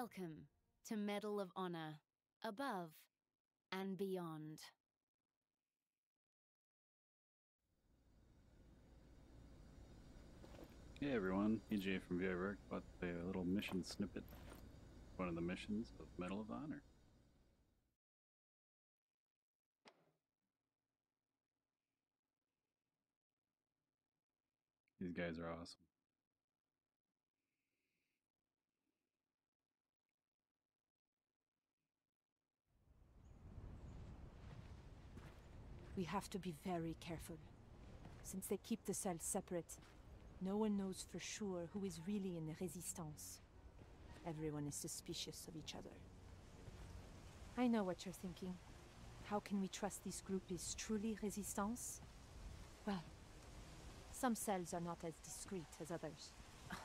Welcome to Medal of Honor, above and beyond. Hey everyone, PJ from VI about the little mission snippet. One of the missions of Medal of Honor. These guys are awesome. We have to be very careful. Since they keep the cells separate, no one knows for sure who is really in the Resistance. Everyone is suspicious of each other. I know what you're thinking. How can we trust this group is truly Resistance? Well, some cells are not as discreet as others.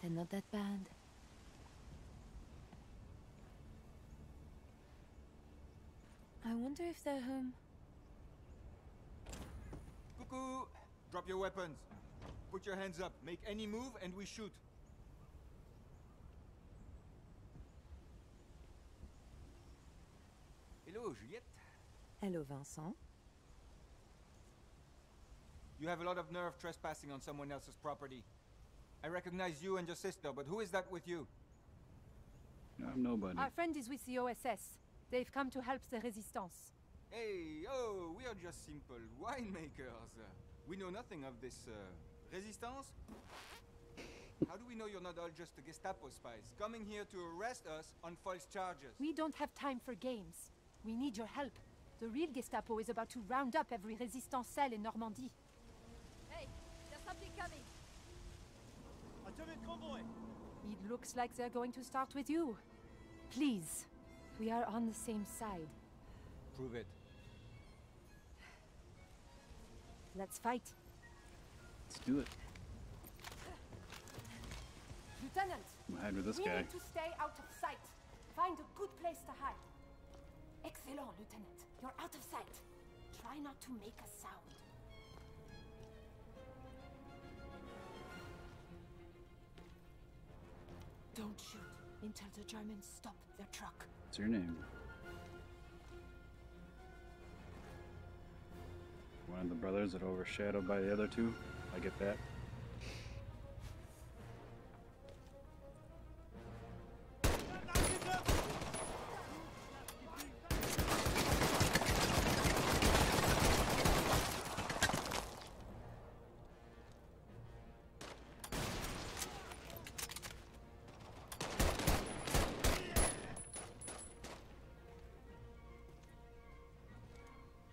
They're not that bad. I wonder if they're home. Cuckoo! Drop your weapons. Put your hands up. Make any move and we shoot. Hello, Juliette. Hello, Vincent. You have a lot of nerve trespassing on someone else's property. I recognize you and your sister, but who is that with you? I'm nobody. Our friend is with the OSS. They've come to help the Resistance. Hey, oh, we are just simple winemakers. We know nothing of this, uh, resistance. How do we know you're not all just Gestapo spies, coming here to arrest us on false charges? We don't have time for games. We need your help. The real Gestapo is about to round up every Resistance cell in Normandy. Hey, there's something coming. Artillery convoy! It looks like they're going to start with you. Please, we are on the same side. Prove it. Let's fight. Let's do it. Lieutenant, I'm hide with this we guy. need to stay out of sight. Find a good place to hide. Excellent, Lieutenant. You're out of sight. Try not to make a sound. Don't shoot until the Germans stop their truck. What's your name? One of the brothers that overshadowed by the other two. I get that.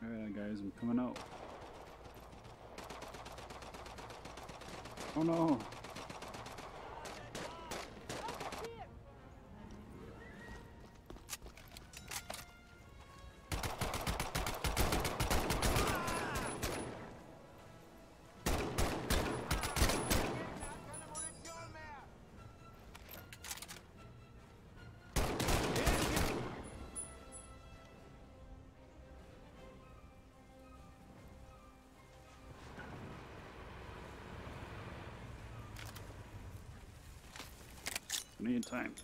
Alright guys, I'm coming out. Oh no! I need time.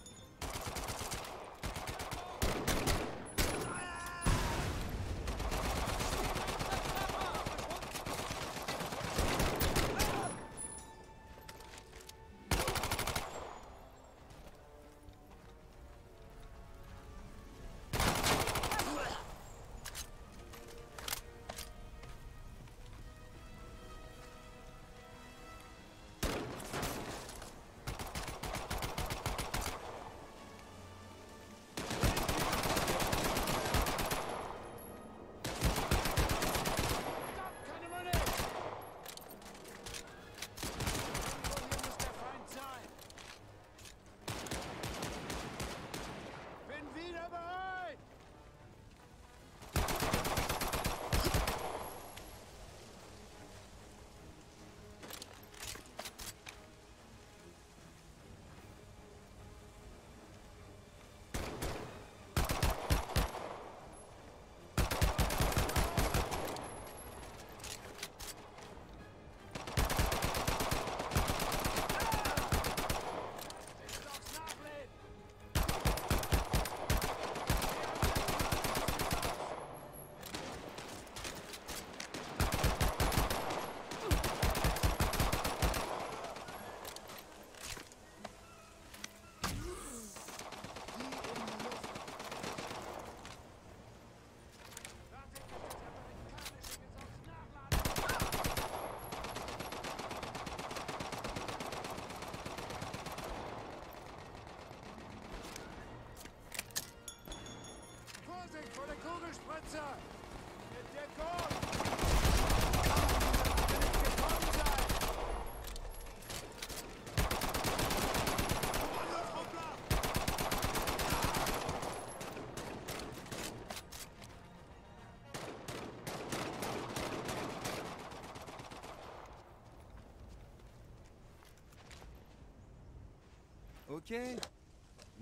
Okay,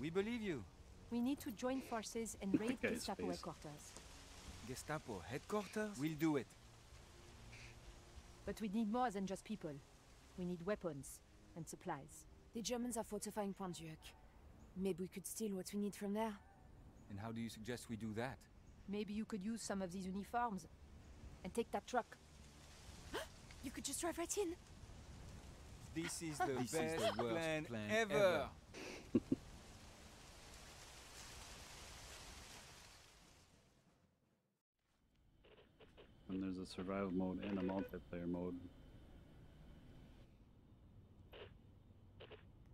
we believe you. We need to join forces and raid guy's Gestapo face. headquarters. Gestapo headquarters? We'll do it. But we need more than just people. We need weapons and supplies. The Germans are fortifying Pontjuic. Maybe we could steal what we need from there. And how do you suggest we do that? Maybe you could use some of these uniforms and take that truck. You could just drive right in. This is the This is best the worst plan, plan ever. ever. And there's a survival mode and a multiplayer mode.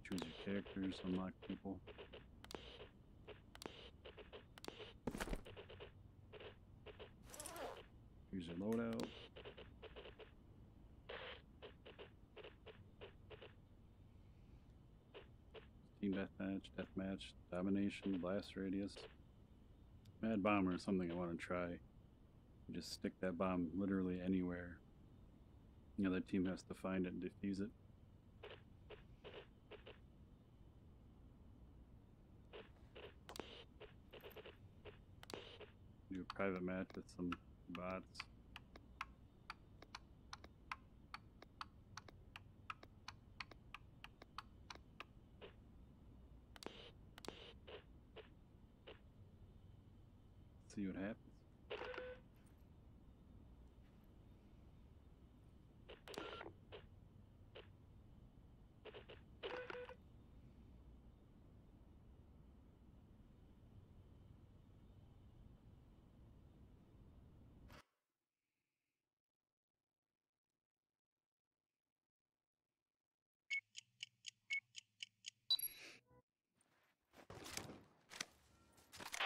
Choose your characters, unlock people. Here's your loadout. Team deathmatch, domination, blast radius. Mad bomber is something I want to try. You just stick that bomb literally anywhere. The other team has to find it and defuse it. Do a private match with some bots. See what happens.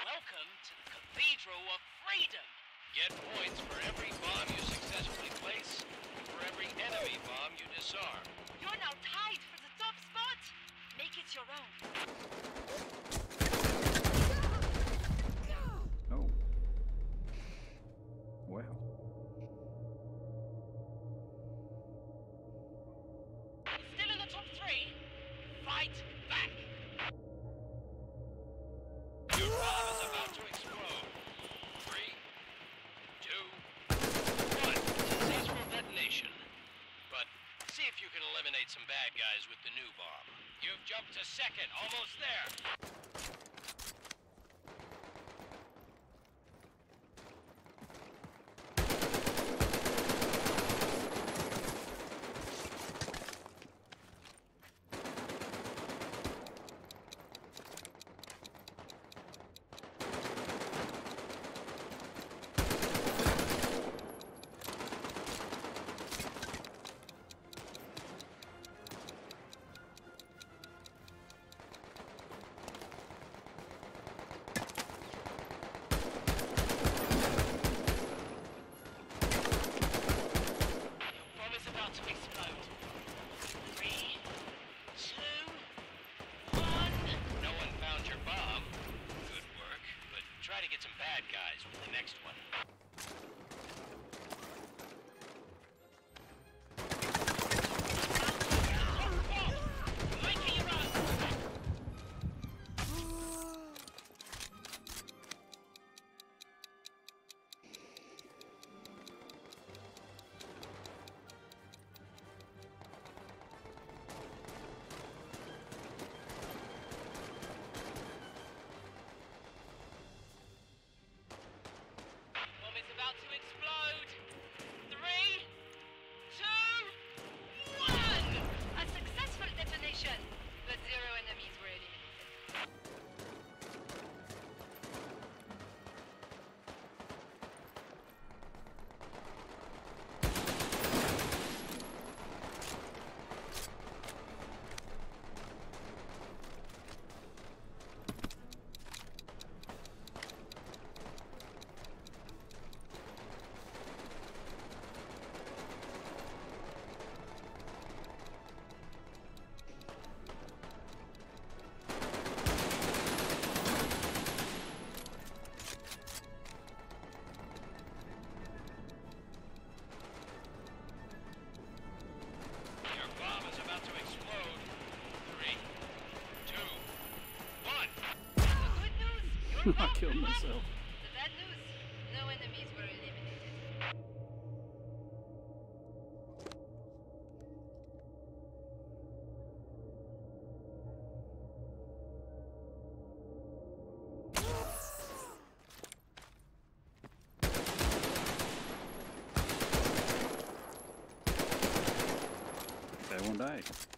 Welcome to the Cathedral of Freedom. Get points for every bomb you successfully place, for every enemy bomb you disarm. You're now tied for the top spot. Make it your own. You've to second, almost there. I killed myself. The bad news, no enemies were eliminated. They won't die.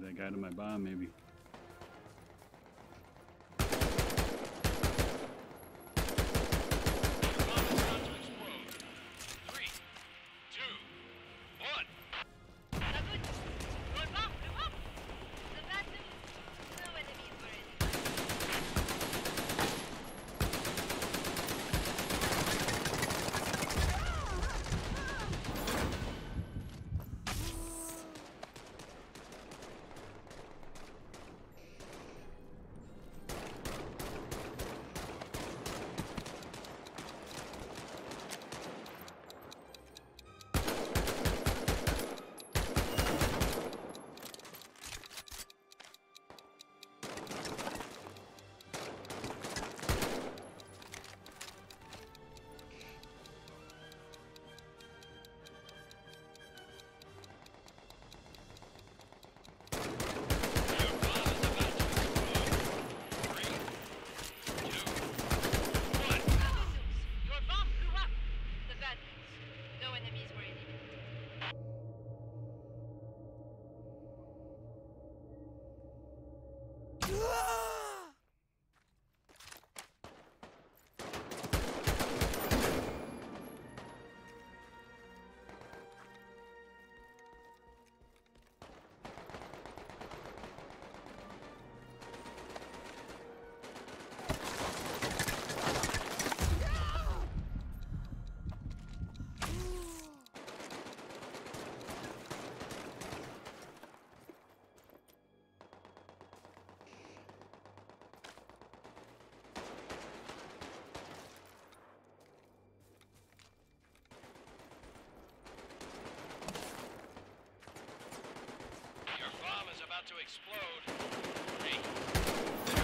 that guy to my bomb, maybe. about to explode. Hey.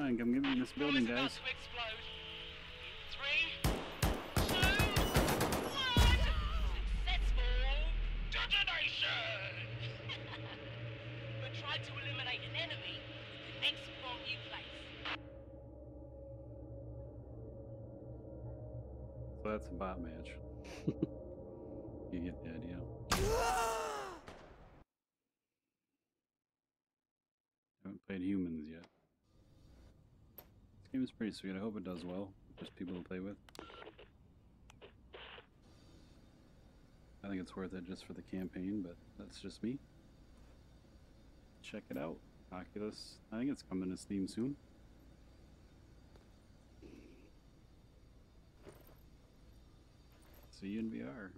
Alright, I'm giving this building, guys. So that's a bot match. you get the idea. Haven't played humans yet. It was pretty sweet. I hope it does well. Just people to play with. I think it's worth it just for the campaign, but that's just me. Check it out. Oculus. I think it's coming to Steam soon. See you in VR.